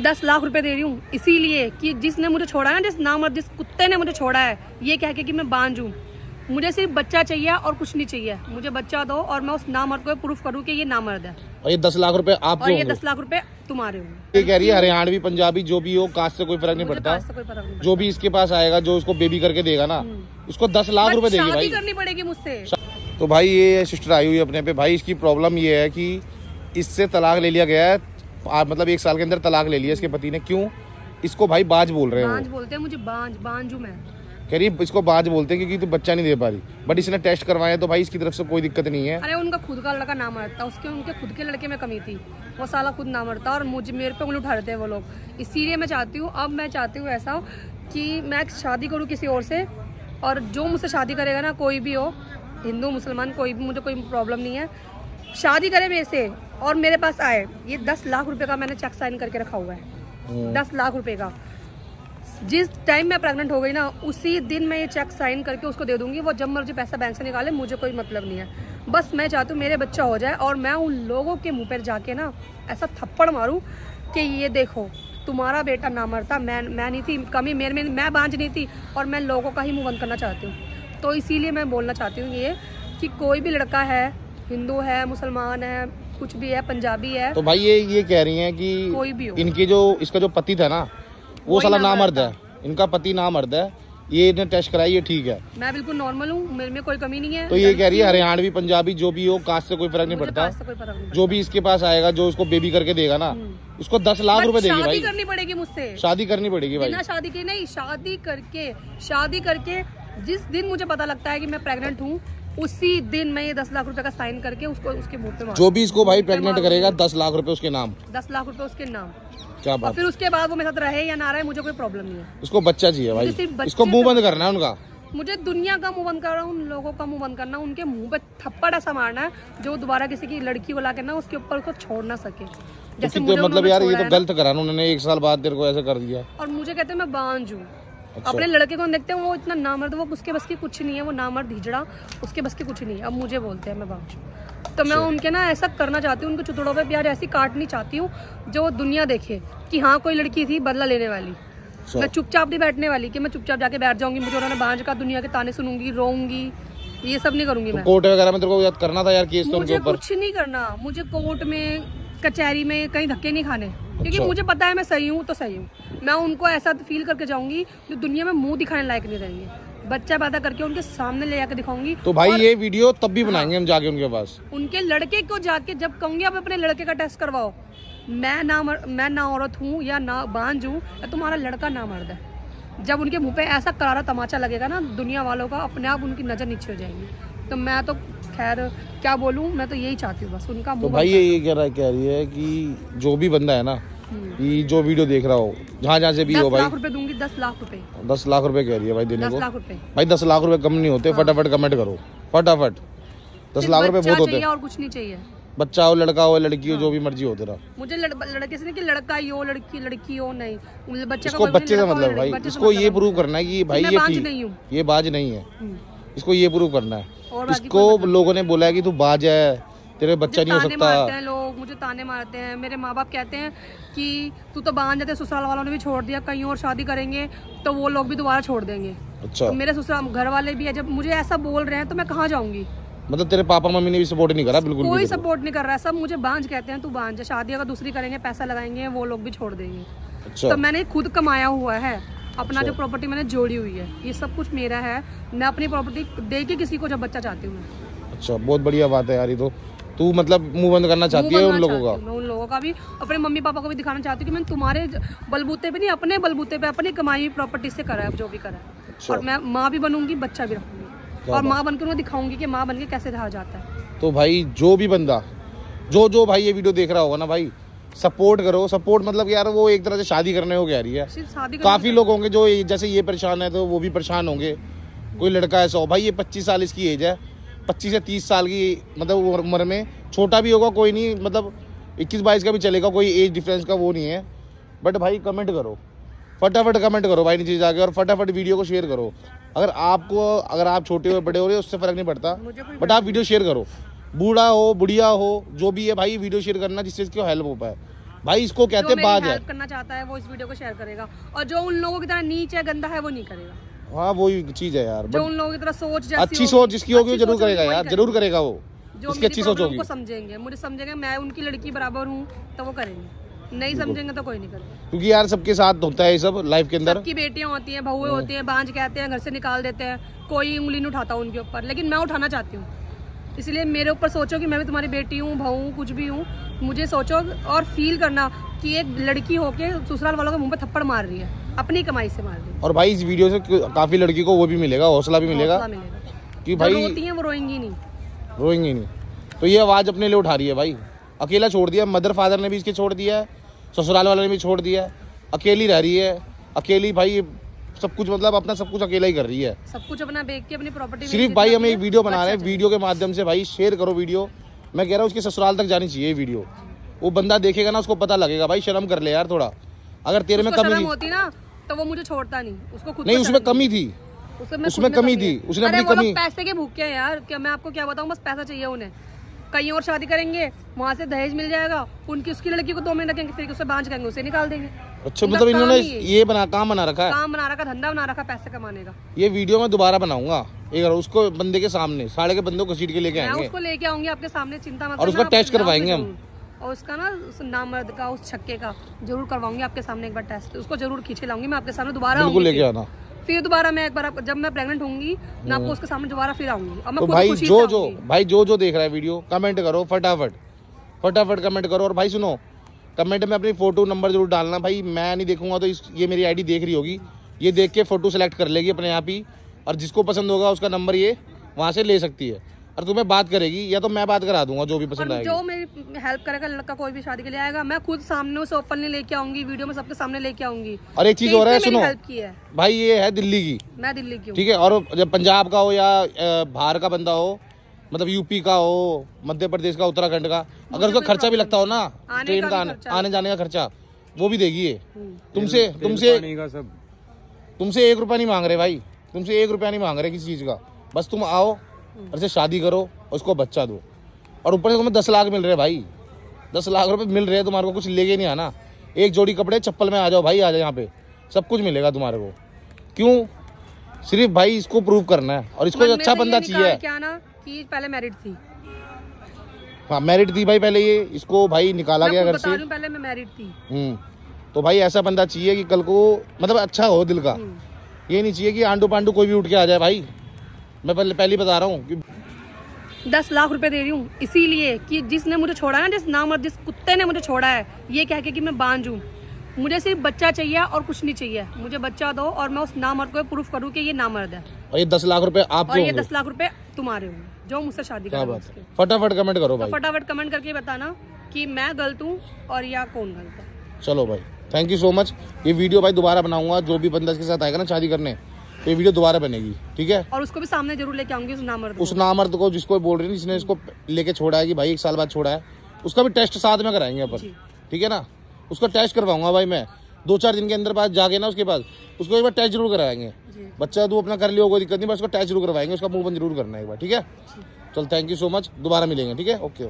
दस लाख रुपए दे रही हूँ इसीलिए कि जिसने मुझे छोड़ा है ना जिस नाम जिस कुत्ते ने मुझे छोड़ा है ये कह के कि मैं बांझ हूँ। मुझे सिर्फ़ बच्चा चाहिए और कुछ नहीं चाहिए। मुझे बच्चा दो और मैं उस नामर्द को प्रूफ करूँ कि ये नामर्द है। और ये दस लाख रुपए आप और ये दस लाख रुपए तुम्हारे ये कह रही है हरियाणवी पंजाबी जो भी हो कास्ट से कोई फ़र्क नहीं पड़ता। जो भी इसके पास आएगा जो उसको बेबी करके देगा ना उसको दस लाख रूपए देगी भाई। करनी पड़ेगी मुझसे। तो भाई ये सिस्टर आई हुई अपने पे। भाई इसकी प्रॉब्लम ये है कि इससे तलाक ले लिया गया है मतलब एक साल के अंदर तलाक ले लिया इसके पति ने। क्यों? इसको भाई बाज बोल रहे हैं। बोलते हैं मुझे बांझ बांझ मैं। कह रही इसको बाज बोलते हैं क्योंकि तू बच्चा नहीं दे पा रही। बट इसने टेस्ट करवाया तो भाई इसकी तरफ़ से कोई दिक्कत नहीं है। अरे उनका खुद का लड़का नाम था उसके उनके खुद के लड़के में कमी थी। वो साला खुद ना मरता और मुझे मेरे पे उंगली उठा रहे थे वो लोग। इसीलिए मैं चाहती हूँ अब मैं चाहती हूँ ऐसा कि मैं शादी करूँ किसी और से और जो मुझसे शादी करेगा ना कोई भी हो हिंदू मुसलमान कोई भी मुझे कोई प्रॉब्लम नहीं है। शादी करे मेरे से और मेरे पास आए। ये दस लाख रुपए का मैंने चेक साइन करके रखा हुआ है। हम्म। दस लाख रुपए का। जिस टाइम मैं प्रेग्नेंट हो गई ना उसी दिन मैं ये चेक साइन करके उसको दे दूँगी। वो जब मर्ज़ी पैसा बैंक से निकाले मुझे कोई मतलब नहीं है। बस मैं चाहती हूँ मेरे बच्चा हो जाए और मैं उन लोगों के मुँह पर जाके ना ऐसा थप्पड़ मारूं कि ये देखो तुम्हारा बेटा ना मरता। मैं मैं नहीं थी कमी मेरे में मैं बांझ नहीं थी और मैं लोगों का ही मुँह बंद करना चाहती हूँ। तो इसीलिए मैं बोलना चाहती हूँ ये कि कोई भी लड़का है हिंदू है मुसलमान है कुछ भी है पंजाबी है। तो भाई ये ये कह रही है कि कोई भी हो। इनके जो इसका जो पति था ना वो साला नामर्द है। इनका पति नामर्द है। ये इन्हें टेस्ट कराई ये ठीक है। मैं बिल्कुल नॉर्मल हूँ मेरे में कोई कमी नहीं है। तो ये कह रही है हरियाणवी पंजाबी जो भी हो कास्ट से कोई फ़र्क नहीं पड़ता। जो भी इसके पास आएगा जो उसको बेबी करके देगा ना उसको दस लाख रुपए देगी शादी भाई। करनी पड़ेगी मुझसे। शादी करनी पड़ेगी भाई। बिना शादी के नहीं शादी करके शादी करके जिस दिन मुझे पता लगता है कि मैं प्रेग्नेंट हूँ उसी दिन मैं ये दस लाख रुपए का साइन करके उसको उसके मुँह पे मार जो भी इसको भाई प्रेग्नेंट करेगा दस लाख रुपए उसके नाम। दस लाख रुपए उसके नाम। क्या बात। फिर उसके बाद वो मेरे साथ रहे या ना रहे मुझे कोई प्रॉब्लम नहीं है। इसको बच्चा चाहिए भाई। इसको मुँह बंद करना है उनका। मुझे दुनिया का मुँह बंद करना उन लोगों का मुँह बंद करना उनके मुँह पे थप्पड़ ऐसा मारना है जो दोबारा किसी की लड़की को ला के ना उसके ऊपर उसको छोड़ ना सके। तो जैसे मुझे मतलब यार ये तो गलत करा उन्होंने एक साल बाद तेरे को ऐसे कर दिया। और मुझे कहते हैं मैं बांझ हूँ। अच्छा। अपने लड़के को देखते हैं वो इतना नामर्द वो उसके बस की कुछ नहीं है वो नामर्द हिजड़ा उसके बस की कुछ नहीं है। अब मुझे बोलते हैं मैं बांझ हूँ तो मैं उनके ना ऐसा करना चाहती हूँ उनके चुतड़ों पे प्यार ऐसी काटनी चाहती हूँ जो दुनिया देखे कि हाँ कोई लड़की थी बदला लेने वाली। अच्छा। मैं चुपचाप नहीं बैठने वाली कि मैं चुपचाप जाके बैठ जाऊँगी मुझे उन्होंने बांझ का दुनिया के ताने सुनूँगी रोऊँगी ये सब नहीं करूँगी मैं। कोर्ट वगैरह में तेरे को याद करना था यार केस तो मुझे कुछ नहीं करना। मुझे कोर्ट में कचहरी में कहीं धक्के नहीं खाने। क्योंकि अच्छा। मुझे पता है मैं सही हूँ तो सही हूँ। मैं उनको ऐसा फील करके जाऊँगी जो दुनिया में मुँह दिखाने लायक नहीं रहेंगे। बच्चा पैदा करके उनके सामने ले जाकर दिखाऊँगी तो भाई ये वीडियो तब भी बनाएँगे हम जाके उनके पास। उनके लड़के को जाके जब कहूँगी आप अपने लड़के का टेस्ट करवाओ। मैं ना मर, मैं ना औरत हूँ या ना बांझ हूँ या तुम्हारा लड़का ना मर्द है। जब उनके मुँह पे ऐसा करारा तमाचा लगेगा ना दुनिया वालों का अपने आप उनकी नज़र नीचे हो जाएगी। तो मैं तो खैर क्या बोलूँ मैं तो यही चाहती हूँ बस उनका तो भाई ये ये कह रहा है कह रही है कि जो भी बंदा है ना कि जो वीडियो देख रहा हो जहाँ जहाँ से भी हो भाई लाख रुपए दूँगी दस लाख रुपए। दस लाख रुपए कह रही है भाई देने को। भाई दस लाख रुपए कम नहीं होते फटाफट कमेंट करो। फटाफट। दस लाख रुपए बहुत होते। और कुछ नहीं चाहिए। बच्चा हो लड़का हो लड़की हो जो भी मर्ज़ी हो तेरा। मुझे लड़, लड़के से नहीं कि लड़का ही हो लड़की लड़की हो नहीं। बच्चे इसको बच्चे से मतलब भाई इसको ये मतलब प्रूव करना है कि भाई ये ठीक नहीं ये बाज नहीं है। हम्म। इसको ये प्रूव करना है। इसको लोगों ने बोला है कि तू बाज है। तेरे बच्चा नहीं हो सकता। मारते हैं लोग मुझे ताने मारते हैं। मेरे माँ बाप कहते हैं कि तू तो बाँध जाते ससुराल वालों ने भी छोड़ दिया कहीं और शादी करेंगे तो वो लोग भी दोबारा छोड़ देंगे। अच्छा। तो मेरे ससुराल घर वाले भी है जब मुझे ऐसा बोल रहे हैं तो मैं कहाँ जाऊँगी? मतलब तेरे पापा मम्मी ने भी सपोर्ट नहीं करा? बिल्कुल कोई सपोर्ट नहीं कर रहा है सब मुझे बांझ कहते हैं तू बांझ। शादी अगर दूसरी करेंगे पैसा लगाएँगे वो लोग भी छोड़ देंगे। अच्छा। तो मैंने खुद कमाया हुआ है अपना जो प्रॉपर्टी मैंने जोड़ी हुई है ये सब कुछ मेरा है। मैं अपनी प्रॉपर्टी दे के किसी को जब बच्चा चाहती हूँ अच्छा बहुत बढ़िया बात है यार ये तो। तू मतलब मुँह बंद करना चाहती है उन लोगों का? मैं उन लोगों का भी। अपने मम्मी पापा को भी दिखाना चाहती हूँ कि मैंने तुम्हारे बलबूते पे नहीं अपने बलबूते पे अपनी कमाई प्रॉपर्टी से करा है जो भी करा है। अच्छा। और मैं माँ भी बनूँगी बच्चा भी रखूँगी। और माँ बनकर उन्हें दिखाऊँगी कि माँ बन के कैसे रहा जाता है। तो भाई जो भी बंदा जो जो भाई ये वीडियो देख रहा होगा ना भाई सपोर्ट करो। सपोर्ट मतलब यार वो एक तरह से शादी करने हो कह रही है। काफ़ी लोग होंगे जो जैसे ये परेशान है तो वो भी परेशान होंगे। कोई लड़का ऐसा हो भाई ये पच्चीस साल इसकी एज है पच्चीस से तीस साल की मतलब उम्र- उम्र में। छोटा भी होगा कोई नहीं मतलब इक्कीस बाईस का भी चलेगा कोई एज डिफरेंस का वो नहीं है। बट भाई कमेंट करो। फटाफट कमेंट करो भाई नीचे जाके और फटाफट वीडियो को शेयर करो। अगर आपको अगर आप छोटे हो बड़े हो रहे हो उससे फ़र्क नहीं पड़ता। बट आप वीडियो शेयर करो। बूढ़ा हो बुढ़िया हो जो भी है भाई वीडियो शेयर करना जिससे इसकी हेल्प हो पाए। भाई इसको कहते हैं बाज है। करना चाहता है वो इस वीडियो को शेयर करेगा। और जो उन लोगों की तरह नीच है गंदा है वो नहीं करेगा। हाँ वही चीज़ है यार जो उन लोगों की तरह सोच जैसी अच्छी सोच जिसकी होगी वो ज़रूर करेगा यार ज़रूर करेगा। वो जो अच्छी सोच होगी। समझेंगे मुझे समझेंगे मैं उनकी लड़की बराबर हूँ तो वो करेंगे। नहीं समझेंगे तो कोई नहीं करेगा। क्योंकि यार सबके साथ होता है ये सब लाइफ के अंदर। सबकी बेटियाँ होती हैं बहुएँ होती हैं बांझ कहते हैं घर से निकाल देते हैं कोई उंगली नहीं उठाता उनके ऊपर। लेकिन मैं उठाना चाहती हूँ। इसलिए मेरे ऊपर सोचो कि मैं भी तुम्हारी बेटी हूँ बहू हूँ कुछ भी हूँ मुझे सोचो और फील करना कि एक लड़की होके ससुराल वालों के मुँह पे थप्पड़ मार रही है। अपनी कमाई से मार रही और भाई इस वीडियो से काफ़ी लड़की को वो भी मिलेगा हौसला भी मिलेगा कि भाई रोती हैं वो रोएँगी नहीं। रोएँगे नहीं। तो ये आवाज़ अपने लिए उठा रही है भाई। अकेला छोड़ दिया मदर फादर ने भी इसके छोड़ दिया है ससुराल वाले ने भी छोड़ दिया है। अकेली रह रही है अकेली भाई सब कुछ मतलब अपना सब कुछ अकेला ही कर रही है। सब कुछ अपना बेच के अपनी प्रॉपर्टी सिर्फ़ भाई हम एक वीडियो बना रहे हैं वीडियो के माध्यम से भाई शेयर करो वीडियो। मैं कह रहा हूँ उसके ससुराल तक जानी चाहिए ये वीडियो। वो बंदा देखेगा ना उसको पता लगेगा भाई शर्म कर ले यार थोड़ा। अगर तेरे में कमी होती ना तो वो मुझे छोड़ता नहीं। उसको खुद नहीं उसमें कमी थी। उसमें उसमें कमी थी, उसने अपनी कमी- पैसे के भूखे हैं यार। क्या मैं आपको क्या बताऊँ? बस पैसा चाहिए उन्हें। कहीं और शादी करेंगे वहाँ से दहेज मिल जाएगा। उनकी उसकी लड़की को दो महीने रखेंगे फिर उसे बांझ करेंगे उसे निकाल देंगे। अच्छा मतलब इन्होंने ये बना काम बना रखा है? काम बना रखा धंधा बना रखा पैसे कमाने का। ये वीडियो मैं दोबारा बनाऊँगा। एक बार उसको बंदे के सामने साढ़े के बंदे को घसीट के लेके आएँगे। उसको लेके आऊँगी आपके सामने चिंता मत और उसका टेस्ट करवाएँगे हम। और उसका ना उस नामर्द का उस छक्के का। ज़रूर करवाऊँगी आपके सामने एक बार टेस्ट उसको ज़रूर खींचे लाऊँगी मैं आपके सामने दोबारा लेके आना। फिर दोबारा मैं एक बार जब मैं प्रेग्नेंट होंगी मैं आपको उसके सामने दोबारा फिर आऊँगी। और मैं तो भाई जो जो भाई जो जो देख रहा है वीडियो कमेंट करो फटाफट। फटाफट कमेंट करो और भाई सुनो कमेंट में अपनी फ़ोटो नंबर ज़रूर डालना। भाई मैं नहीं देखूँगा तो इस ये मेरी आईडी देख रही होगी। ये देख के फ़ोटो सेलेक्ट कर लेगी अपने आप ही। और जिसको पसंद होगा उसका नंबर ये वहाँ से ले सकती है। और तुम्हें बात करेगी या तो मैं बात करा दूँगा जो भी पसंद आएगा। जो मेरी हेल्प करेगा लड़का कोई भी शादी के लिए आएगा मैं खुद सामने उसे ओपनली लेके आऊँगी वीडियो में सबके सामने लेके आऊँगी। और एक चीज़ कि और है सुनो। हेल्प की है। भाई ये है दिल्ली की। मैं दिल्ली की ठीक है और जब पंजाब का हो या बाहर का बंदा हो मतलब यूपी का हो मध्य प्रदेश का उत्तराखंड का अगर उसका खर्चा भी लगता हो ना ट्रेन का आने, जाने का खर्चा वो भी देगी ये। हम्म। तुमसे तुमसे तुमसे एक रुपया नहीं मांग रहे भाई। तुमसे एक रुपया नहीं मांग रहे किसी चीज़ का। बस तुम आओ और से शादी करो उसको बच्चा दो। और ऊपर से तुम्हें दस लाख मिल रहे हैं भाई। दस लाख रुपए मिल रहे हैं तुम्हारे को कुछ लेके नहीं आना। एक जोड़ी कपड़े चप्पल में आ जाओ भाई आ जाओ यहाँ पे। सब कुछ मिलेगा तुम्हारे को। क्यों? सिर्फ़ भाई इसको प्रूव करना है। और इसको अच्छा बंदा चाहिए। क्या ना कि पहले मैरिड थी। हाँ मैरिट थी भाई पहले ये। इसको भाई निकाला गया घर से। पहले मैं मैरिड थी। हम्म। तो भाई ऐसा बंदा चाहिए कि कल को मतलब अच्छा हो दिल का। हम्म। ये नहीं चाहिए कि आंडू पांडू कोई भी उठ के आ जाए भाई। मैं पहले पहले बता रहा हूँ कि दस लाख रुपए दे रही हूँ इसीलिए कि जिसने मुझे छोड़ा है ना जिस नाम और जिस कुत्ते ने मुझे छोड़ा है ये कह के कि मैं बांझ। हूँ मुझे सिर्फ़ बच्चा चाहिए और कुछ नहीं चाहिए। मुझे बच्चा दो और मैं उस नामर्द को प्रूफ करूँ कि ये नामर्द है। और ये दस लाख रुपए आप और ये दस लाख रुपए तुम्हारे होंगे जो मुझसे शादी है। फटाफट कमेंट करो तो फटाफट कमेंट करके बताना कि मैं गलत हूँ और या कौन गलत है। चलो भाई थैंक यू सो मच ये वीडियो भाई दोबारा बनाऊँगा जो भी बंदा इसके साथ आएगा ना शादी करने तो ये वीडियो दोबारा बनेगी ठीक है? और उसको भी सामने ज़रूर लेके आऊँगी उस नामर्द उस नामर्द को जिसको बोल रही है जिसने इसको लेके छोड़ा है कि भाई एक साल बाद छोड़ा है उसका भी टेस्ट साथ में कराएँगे अपन ठीक है ना? उसका टेस्ट करवाऊँगा भाई मैं। दो चार दिन के अंदर बाद जाके ना उसके बाद उसको एक बार टेस्ट ज़रूर कराएँगे। बच्चा तू अपना कर लियो कोई दिक्कत नहीं बस उसको टेस्ट ज़रूर करवाएँगे उसका मुँह बंद ज़रूर करना है एक बार ठीक है? चल थैंक यू सो मच दोबारा मिलेंगे ठीक है? ओके